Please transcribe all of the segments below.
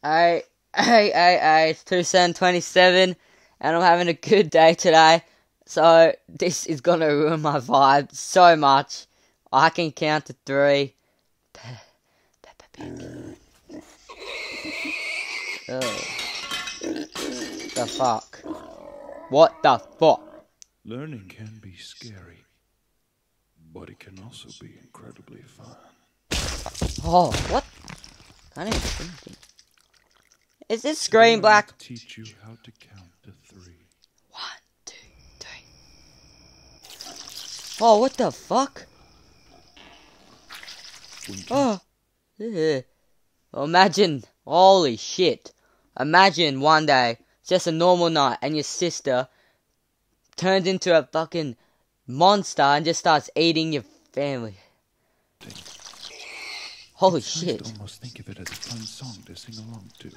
Hey, hey, hey, hey, it's 2727 and I'm having a good day today. So, this is gonna ruin my vibe so much. I can count to three. Pig. The fuck? What the fuck? Learning can be scary, but it can also be incredibly fun. Oh, what? I didn't anything. Is this screen black? Teach you how to count to three. One, two, three. Oh, what the fuck? Oh. Imagine, holy shit. Imagine one day, just a normal night, and your sister turns into a fucking monster and just starts eating your family. Holy shit. almost think of it as a fun song to sing along to.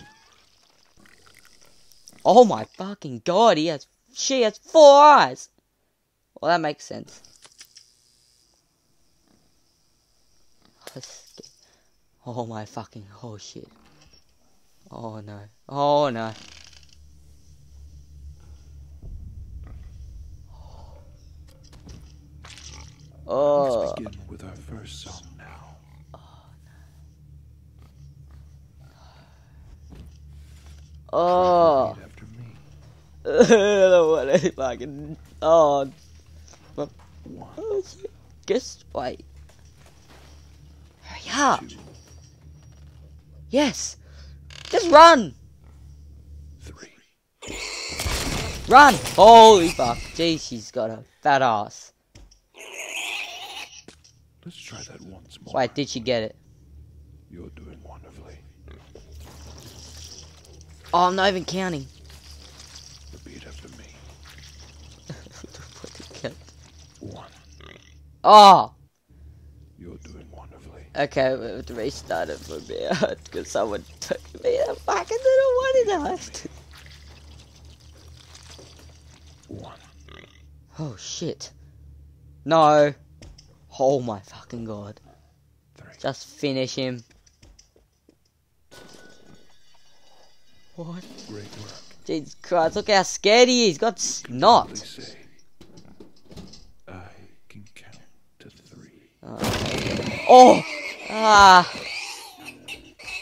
Oh my fucking god, he has, she has four eyes. Well, that makes sense. Oh my fucking, oh shit. Oh no, oh no. Oh, Let's begin with our first song now. oh. oh. After me. I don't want to fucking, oh, oh. Just wait. Hurry up. two, Yes. Just run. three. Run! Holy fuck. Jeez, she's got a fat ass. Let's try that once more. Wait, did she get it? You're doing wonderfully. Oh, I'm not even counting. Repeat after me. One. Oh! You're doing wonderfully. Okay, we have to restart it for me because someone took me a fucking little one in the One. Oh shit. No. Oh my fucking god. Three. Just finish him. What? Great work. Jesus Christ, look how scared he is. He's got snot. Proudly say, I can count to three. Oh! Ah!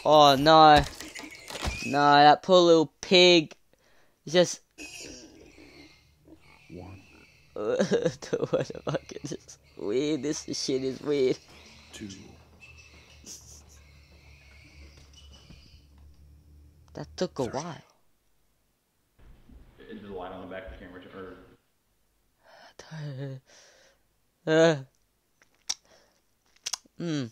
Oh no. No, that poor little pig. He's just. One, what the fuck is this? Weird. This shit is weird. two, That took a while. Is the light on the back of the camera? Or Uh. Hmm.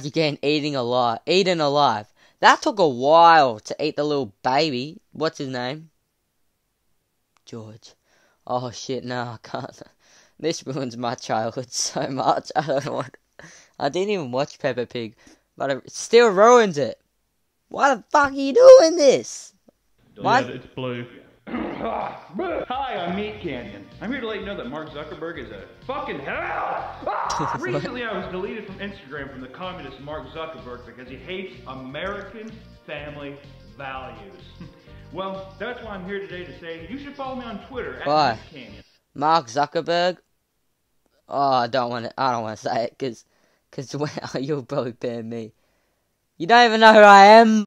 He getting eating alive? Eaten alive. That took a while to eat the little baby. What's his name? George. Oh shit, no, I can't. This ruins my childhood so much. I don't want. I didn't even watch Peppa Pig, but it still ruins it. Why the fuck are you doing this? What? Yeah, it's blue. Hi, I'm MeatCanyon. I'm here to let you know that Mark Zuckerberg is a fucking hell. Ah! Recently, I was deleted from Instagram from the communist Mark Zuckerberg because he hates American family values. well, that's why I'm here today to say you should follow me on Twitter at Why? MeatCanyon. Mark Zuckerberg. Oh, I don't want to. I don't want to say it because, because you'll probably ban me. You don't even know who I am.